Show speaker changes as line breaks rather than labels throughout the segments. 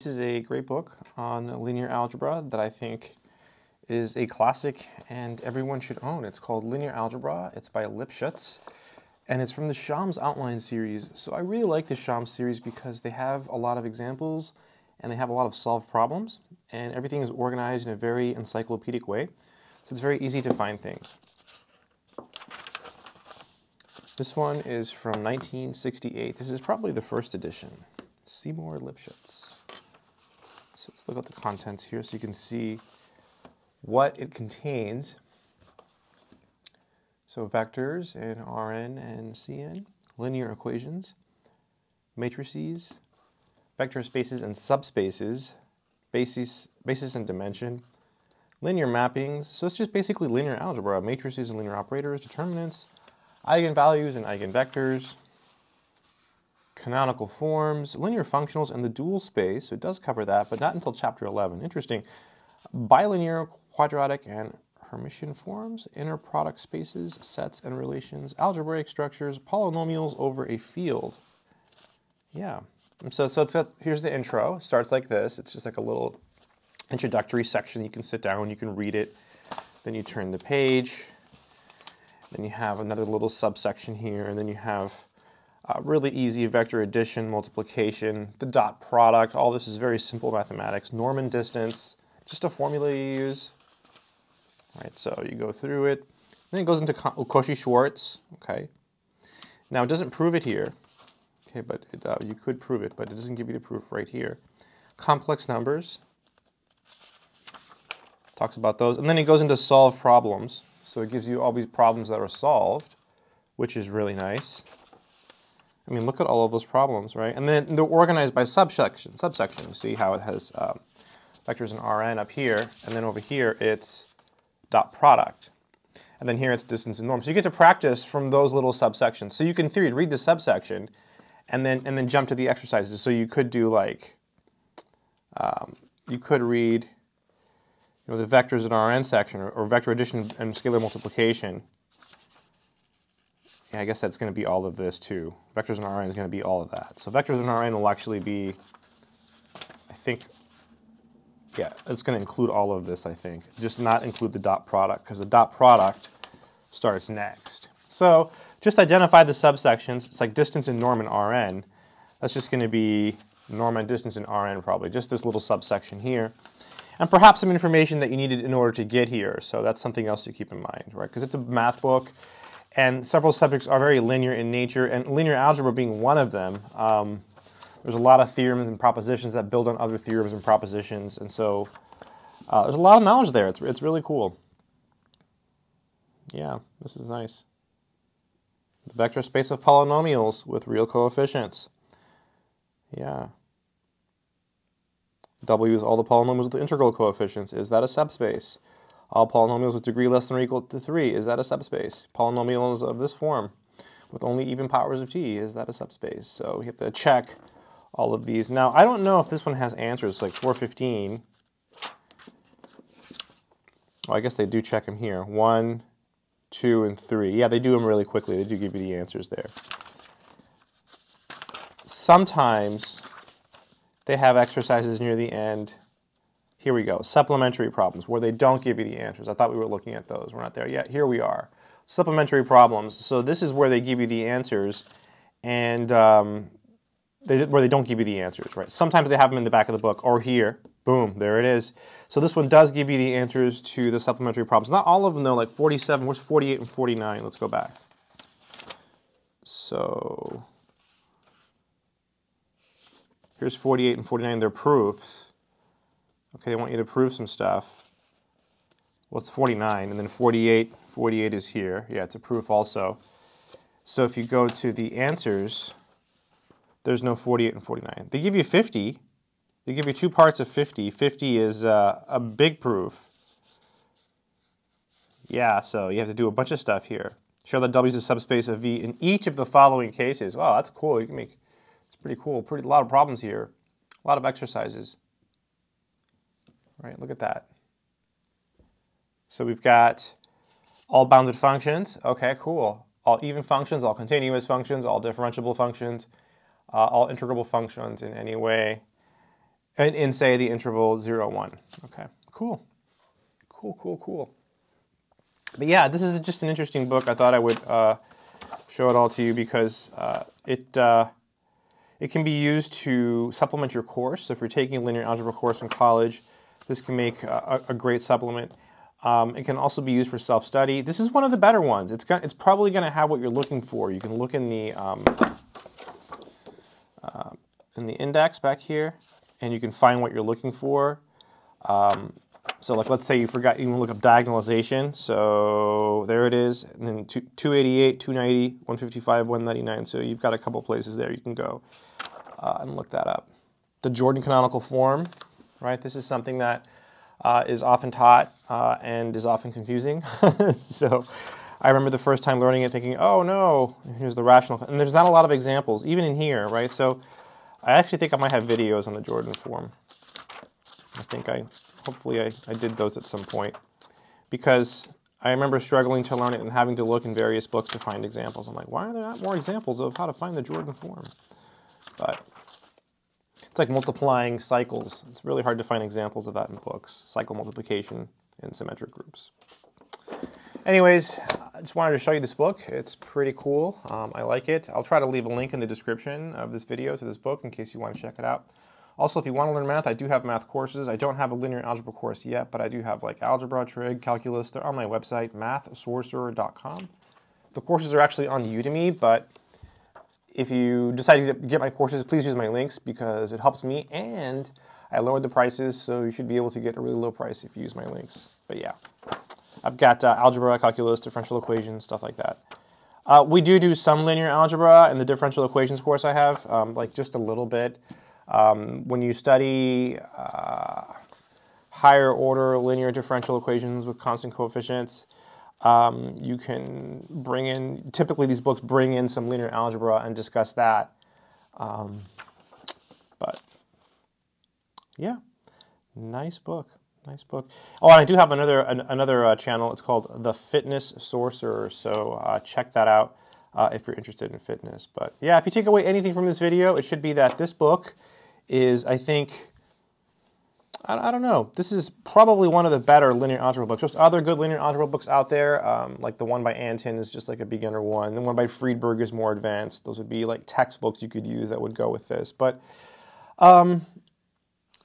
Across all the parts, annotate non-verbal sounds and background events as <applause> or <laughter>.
This is a great book on linear algebra that I think is a classic and everyone should own. It's called Linear Algebra. It's by Lipschutz and it's from the Schaum's Outline series. So I really like the Schaum's series because they have a lot of examples and they have a lot of solved problems and everything is organized in a very encyclopedic way. So it's very easy to find things. This one is from 1968. This is probably the first edition. Seymour Lipschutz. Let's look at the contents here so you can see what it contains. So vectors in Rn and Cn, linear equations, matrices, vector spaces and subspaces, basis, basis and dimension, linear mappings. So it's just basically linear algebra, matrices and linear operators, determinants, eigenvalues and eigenvectors, canonical forms, linear functionals, and the dual space. So it does cover that, but not until chapter 11. Interesting. Bilinear, quadratic, and Hermitian forms, inner product spaces, sets and relations, algebraic structures, polynomials over a field. Yeah. So, so it's got, here's the intro. It starts like this. It's just like a little introductory section. You can sit down, you can read it. Then you turn the page. Then you have another little subsection here, and then you have uh, really easy vector addition, multiplication, the dot product, all this is very simple mathematics. Norm and distance, just a formula you use. All right, so you go through it. Then it goes into Cauchy-Schwarz, okay. Now it doesn't prove it here, okay, but it, uh, you could prove it, but it doesn't give you the proof right here. Complex numbers, talks about those. And then it goes into solve problems. So it gives you all these problems that are solved, which is really nice. I mean, look at all of those problems, right? And then they're organized by subsection. Subsection. You see how it has um, vectors in Rn up here, and then over here it's dot product. And then here it's distance and norm. So you get to practice from those little subsections. So you can, in theory, read the subsection and then, and then jump to the exercises. So you could do like, um, you could read you know, the vectors in Rn section or, or vector addition and scalar multiplication yeah, I guess that's going to be all of this too. Vectors in Rn is going to be all of that. So vectors in Rn will actually be, I think, yeah, it's going to include all of this, I think. Just not include the dot product, because the dot product starts next. So just identify the subsections. It's like distance in norm in Rn. That's just going to be norm and distance in Rn probably, just this little subsection here. And perhaps some information that you needed in order to get here. So that's something else to keep in mind, right? Because it's a math book. And several subjects are very linear in nature, and linear algebra being one of them. Um, there's a lot of theorems and propositions that build on other theorems and propositions, and so uh, there's a lot of knowledge there. It's, it's really cool. Yeah, this is nice. The vector space of polynomials with real coefficients. Yeah. W is all the polynomials with integral coefficients. Is that a subspace? All polynomials with degree less than or equal to 3, is that a subspace? Polynomials of this form with only even powers of t, is that a subspace? So we have to check all of these. Now, I don't know if this one has answers, like 415. Well, I guess they do check them here. 1, 2, and 3. Yeah, they do them really quickly. They do give you the answers there. Sometimes they have exercises near the end here we go, supplementary problems, where they don't give you the answers. I thought we were looking at those. We're not there yet. Here we are. Supplementary problems. So this is where they give you the answers, and um, they, where they don't give you the answers, right? Sometimes they have them in the back of the book, or here. Boom, there it is. So this one does give you the answers to the supplementary problems. Not all of them, though, like 47. Where's 48 and 49? Let's go back. So here's 48 and 49. They're proofs. Okay, they want you to prove some stuff. Well, it's 49, and then 48, 48 is here. Yeah, it's a proof also. So if you go to the answers, there's no 48 and 49. They give you 50. They give you two parts of 50. 50 is uh, a big proof. Yeah, so you have to do a bunch of stuff here. Show that W is a subspace of V in each of the following cases. Wow, that's cool. You can make, it's pretty cool. Pretty, a lot of problems here. A lot of exercises right? Look at that. So we've got all bounded functions. Okay, cool. All even functions, all continuous functions, all differentiable functions, uh, all integrable functions in any way. in, in say the interval 0, 1. Okay, cool. Cool, cool, cool. But yeah, this is just an interesting book. I thought I would uh, show it all to you because uh, it, uh, it can be used to supplement your course. So if you're taking a linear algebra course in college, this can make a, a great supplement. Um, it can also be used for self-study. This is one of the better ones. It's, got, it's probably going to have what you're looking for. You can look in the, um, uh, in the index back here, and you can find what you're looking for. Um, so like let's say you forgot, you can look up diagonalization. So there it is, and then 288, 290, 155, 199. So you've got a couple places there you can go uh, and look that up. The Jordan canonical form, right? This is something that uh, is often taught uh, and is often confusing. <laughs> so I remember the first time learning it thinking, oh no, here's the rational, and there's not a lot of examples, even in here, right? So I actually think I might have videos on the Jordan form. I think I, hopefully I, I did those at some point because I remember struggling to learn it and having to look in various books to find examples. I'm like, why are there not more examples of how to find the Jordan form? But it's like multiplying cycles. It's really hard to find examples of that in books, cycle multiplication in symmetric groups. Anyways, I just wanted to show you this book. It's pretty cool. Um, I like it. I'll try to leave a link in the description of this video to this book in case you want to check it out. Also, if you want to learn math, I do have math courses. I don't have a linear algebra course yet, but I do have like algebra, trig, calculus. They're on my website, mathsorcerer.com. The courses are actually on Udemy, but if you decide to get my courses, please use my links because it helps me and I lowered the prices, so you should be able to get a really low price if you use my links. But yeah, I've got uh, algebra, calculus, differential equations, stuff like that. Uh, we do do some linear algebra in the differential equations course I have, um, like just a little bit. Um, when you study uh, higher order linear differential equations with constant coefficients, um, you can bring in, typically these books bring in some linear algebra and discuss that. Um, but yeah, nice book, nice book. Oh, and I do have another an, another uh, channel. It's called The Fitness Sorcerer. So uh, check that out uh, if you're interested in fitness. But yeah, if you take away anything from this video, it should be that this book is, I think, I, I, don't know. This is probably one of the better linear algebra books. There's other good linear algebra books out there, um, like the one by Anton is just like a beginner one. The one by Friedberg is more advanced. Those would be like textbooks you could use that would go with this. But um,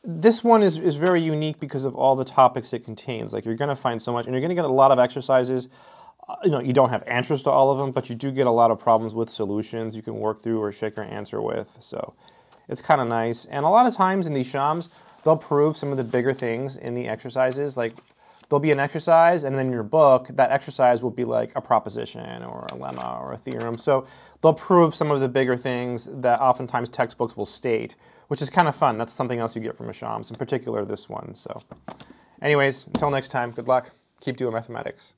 this one is, is very unique because of all the topics it contains. Like you're going to find so much, and you're going to get a lot of exercises. Uh, you know, you don't have answers to all of them, but you do get a lot of problems with solutions you can work through or shake your answer with. So it's kind of nice. And a lot of times in these Schaum's, they'll prove some of the bigger things in the exercises. Like there'll be an exercise, and then in your book, that exercise will be like a proposition or a lemma or a theorem. So they'll prove some of the bigger things that oftentimes textbooks will state, which is kind of fun. That's something else you get from a Schaum's, in particular this one. So anyways, until next time, good luck. Keep doing mathematics.